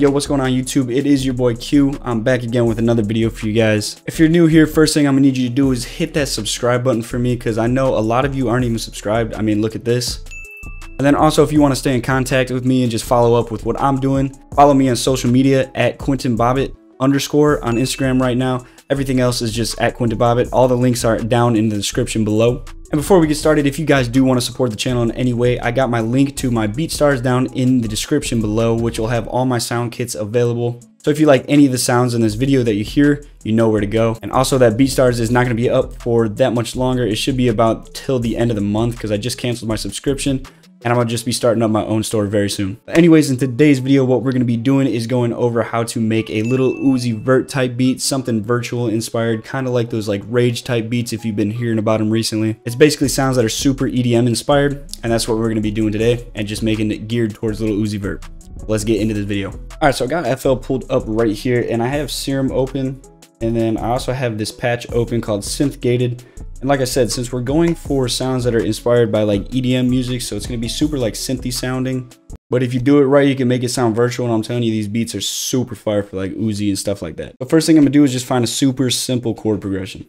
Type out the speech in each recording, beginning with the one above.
Yo, what's going on YouTube? It is your boy Q. I'm back again with another video for you guys. If you're new here, first thing I'm gonna need you to do is hit that subscribe button for me because I know a lot of you aren't even subscribed. I mean, look at this. And then also, if you want to stay in contact with me and just follow up with what I'm doing, follow me on social media at Quinton Bobbitt underscore on Instagram right now. Everything else is just at Quinton Bobbitt. All the links are down in the description below. And before we get started, if you guys do want to support the channel in any way, I got my link to my BeatStars down in the description below, which will have all my sound kits available. So if you like any of the sounds in this video that you hear, you know where to go. And also that BeatStars is not going to be up for that much longer. It should be about till the end of the month because I just canceled my subscription and I'm gonna just be starting up my own store very soon. Anyways, in today's video, what we're gonna be doing is going over how to make a Lil Uzi Vert type beat, something virtual inspired, kind of like those like rage type beats if you've been hearing about them recently. It's basically sounds that are super EDM inspired, and that's what we're gonna be doing today, and just making it geared towards Lil Uzi Vert. Let's get into this video. All right, so I got FL pulled up right here, and I have Serum open, and then I also have this patch open called Synth Gated. And like I said, since we're going for sounds that are inspired by like EDM music, so it's gonna be super like synthy sounding. But if you do it right, you can make it sound virtual. And I'm telling you, these beats are super fire for like Uzi and stuff like that. But first thing I'm gonna do is just find a super simple chord progression.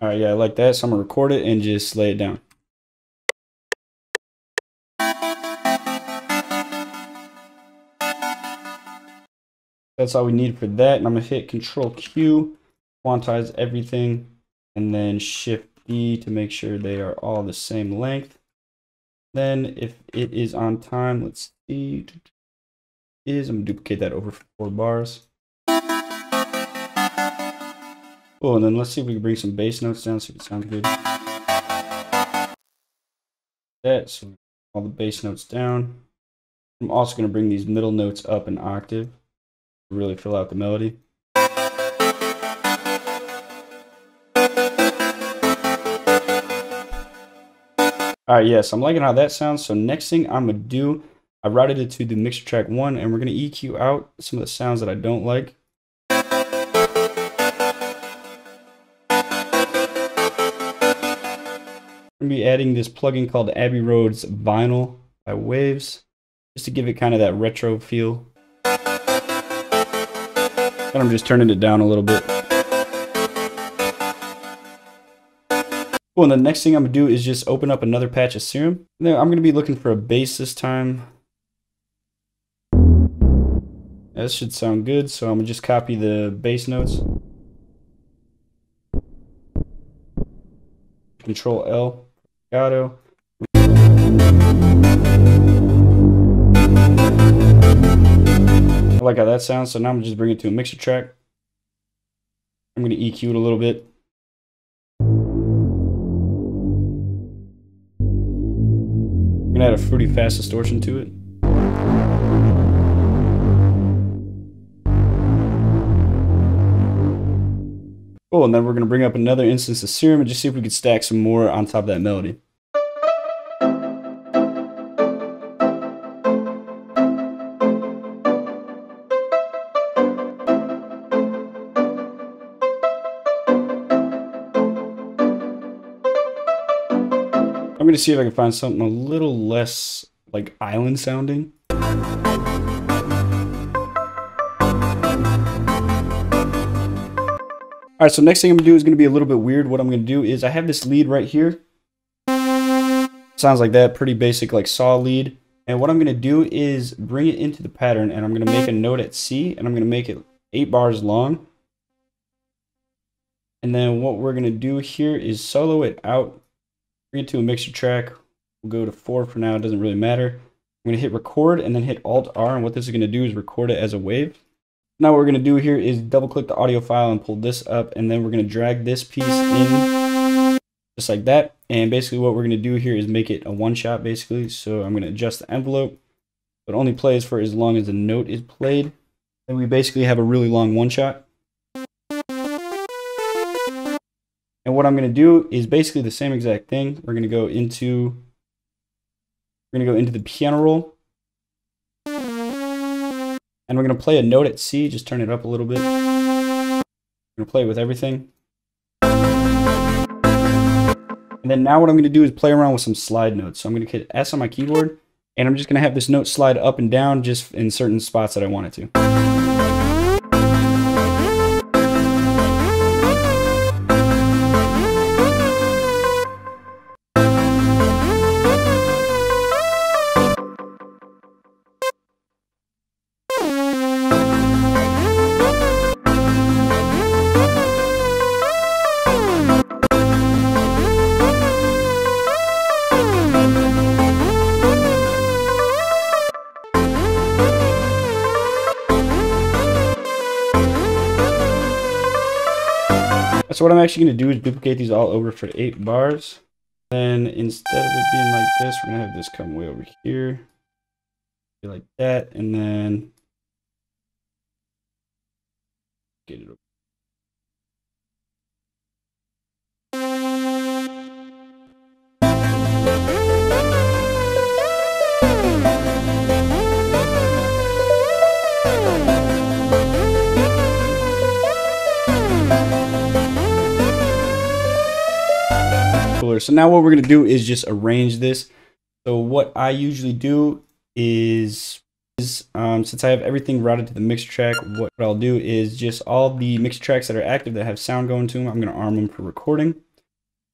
All right, yeah, I like that. So I'm gonna record it and just lay it down. That's all we need for that. And I'm gonna hit Control Q, quantize everything, and then Shift D to make sure they are all the same length. Then if it is on time, let's see, is I'm gonna duplicate that over four bars. Oh, and then let's see if we can bring some bass notes down so it sounds good. That so all the bass notes down. I'm also gonna bring these middle notes up an octave really fill out the melody. All right, yes, I'm liking how that sounds. So next thing I'm gonna do, I routed it to the mixer track one and we're gonna EQ out some of the sounds that I don't like. I'm gonna be adding this plugin called Abbey Road's Vinyl by Waves, just to give it kind of that retro feel. And I'm just turning it down a little bit. Cool, and the next thing I'm gonna do is just open up another patch of serum. Now I'm gonna be looking for a bass this time. That should sound good, so I'm gonna just copy the bass notes. Control L, legato. Like how that sounds. So now I'm just bring it to a mixer track. I'm going to EQ it a little bit. I'm going to add a fruity fast distortion to it. Cool, and then we're going to bring up another instance of Serum and just see if we can stack some more on top of that melody. Gonna see if I can find something a little less like island sounding. All right, so next thing I'm gonna do is gonna be a little bit weird. What I'm gonna do is I have this lead right here. Sounds like that, pretty basic like saw lead. And what I'm gonna do is bring it into the pattern and I'm gonna make a note at C and I'm gonna make it eight bars long. And then what we're gonna do here is solo it out it to a mixer track. We'll go to four for now. It doesn't really matter. I'm going to hit record and then hit Alt R. And what this is going to do is record it as a wave. Now what we're going to do here is double click the audio file and pull this up. And then we're going to drag this piece in just like that. And basically what we're going to do here is make it a one shot basically. So I'm going to adjust the envelope. But only plays for as long as the note is played. And we basically have a really long one shot. And what I'm going to do is basically the same exact thing. We're going to go into we're going to go into the piano roll. And we're going to play a note at C, just turn it up a little bit. We're going to play with everything. And And then now what I'm going to do is play around with some slide notes. So I'm going to hit S on my keyboard, and I'm just going to have this note slide up and down just in certain spots that I want it to. So what I'm actually going to do is duplicate these all over for 8 bars. Then instead of it being like this, we're going to have this come way over here. Be like that. And then get it over So now what we're going to do is just arrange this. So what I usually do is, is um, since I have everything routed to the mix track, what I'll do is just all the mix tracks that are active that have sound going to them, I'm going to arm them for recording.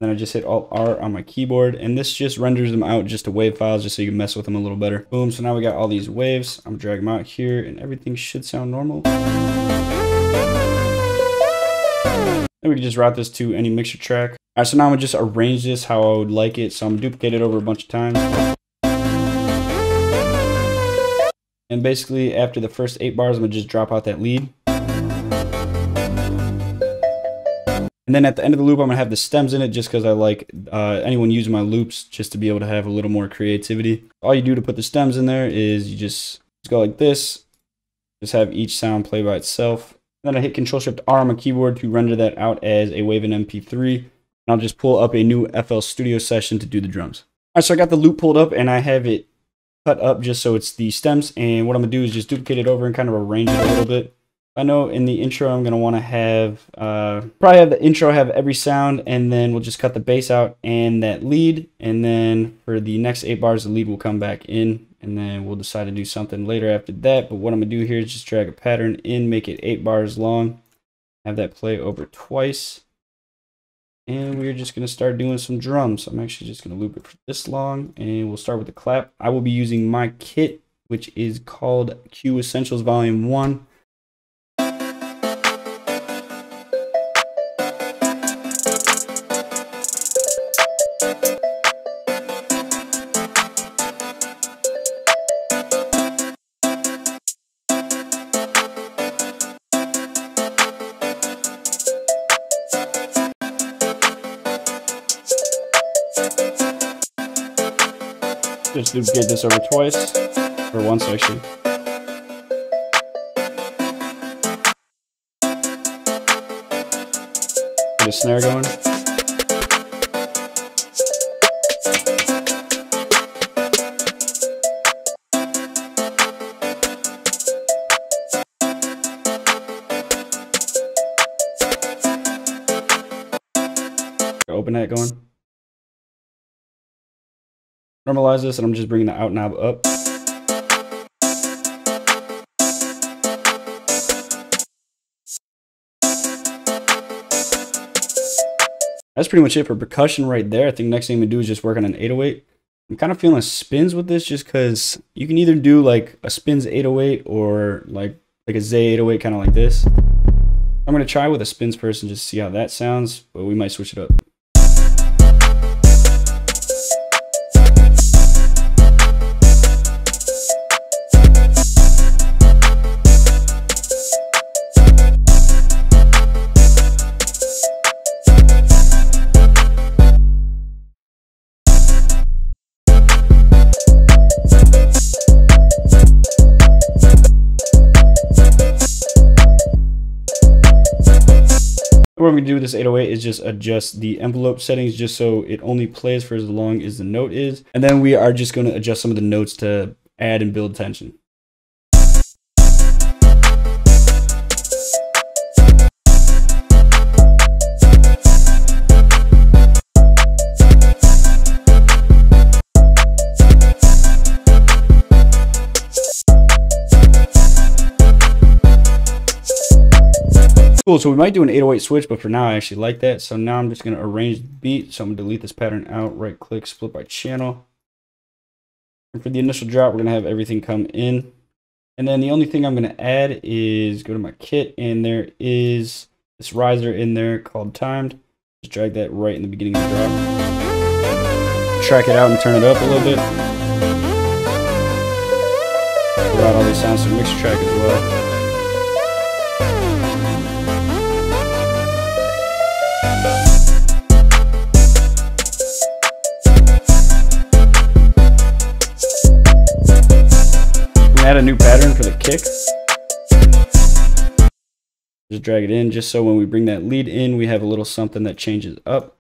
Then I just hit Alt R on my keyboard, and this just renders them out just to wave files, just so you can mess with them a little better. Boom, so now we got all these waves. I'm dragging them out here, and everything should sound normal. Then we can just route this to any mixer track. All right, so now I'm gonna just arrange this how I would like it. So I'm gonna duplicate it over a bunch of times. And basically after the first eight bars, I'm gonna just drop out that lead. And then at the end of the loop, I'm gonna have the stems in it just because I like uh, anyone using my loops just to be able to have a little more creativity. All you do to put the stems in there is you just, just go like this. Just have each sound play by itself. Then I hit Control Shift R on my keyboard to render that out as a wave in MP3. And I'll just pull up a new FL Studio session to do the drums. All right, so I got the loop pulled up and I have it cut up just so it's the stems. And what I'm gonna do is just duplicate it over and kind of arrange it a little bit. I know in the intro I'm gonna want to have uh, probably have the intro have every sound, and then we'll just cut the bass out and that lead, and then for the next eight bars the lead will come back in, and then we'll decide to do something later after that. But what I'm gonna do here is just drag a pattern in, make it eight bars long, have that play over twice, and we're just gonna start doing some drums. I'm actually just gonna loop it for this long, and we'll start with the clap. I will be using my kit, which is called Q Essentials Volume One. Just duplicate this over twice, or once actually. Get a snare going. Open that going normalize this and I'm just bringing the out knob up. That's pretty much it for percussion right there. I think next thing we do is just work on an 808. I'm kind of feeling Spinz with this just because you can either do like a Spinz 808 or like like a Z 808 kind of like this. I'm going to try with a Spinz person just see how that sounds, but we might switch it up. What I'm going to do with this 808 is just adjust the envelope settings just so it only plays for as long as the note is. And then we are just going to adjust some of the notes to add and build tension. Cool, so we might do an 808 switch, but for now I actually like that. So now I'm just going to arrange the beat. So I'm going to delete this pattern out, right click, split by channel. And for the initial drop, we're going to have everything come in. And then the only thing I'm going to add is go to my kit, and there is this riser in there called timed. Just drag that right in the beginning of the drop. Track it out and turn it up a little bit. Pull out all these sounds to mix track as well. Add a new pattern for the kick. Just drag it in just so when we bring that lead in, we have a little something that changes up.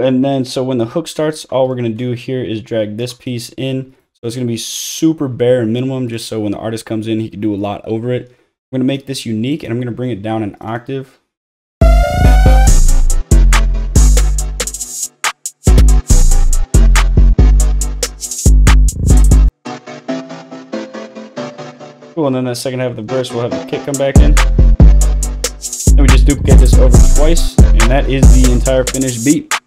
And then so when the hook starts, all we're gonna do here is drag this piece in so it's going to be super bare minimum just so when the artist comes in, he can do a lot over it. I'm going to make this unique and I'm going to bring it down an octave. Cool, and then the second half of the verse, we'll have the kick come back in. And we just duplicate this over twice, and that is the entire finished beat.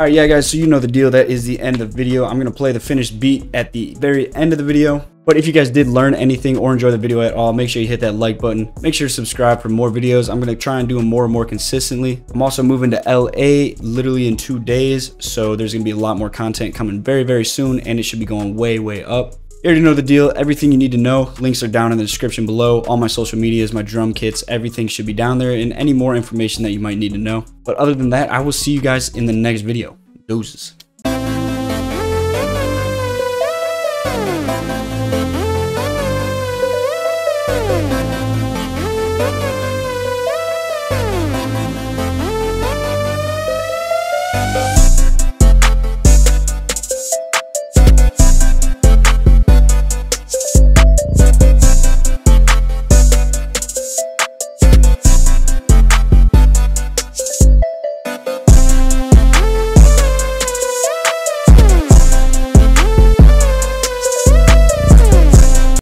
Alright, yeah guys, so you know the deal. That is the end of the video. I'm going to play the finished beat at the very end of the video. But if you guys did learn anything or enjoy the video at all, make sure you hit that like button. Make sure to subscribe for more videos. I'm going to try and do them more and more consistently. I'm also moving to LA literally in two days. So there's going to be a lot more content coming very, very soon. And it should be going way, way up. You already know the deal. Everything you need to know. Links are down in the description below. All my social medias, my drum kits, everything should be down there and any more information that you might need to know. But other than that, I will see you guys in the next video. Deuces.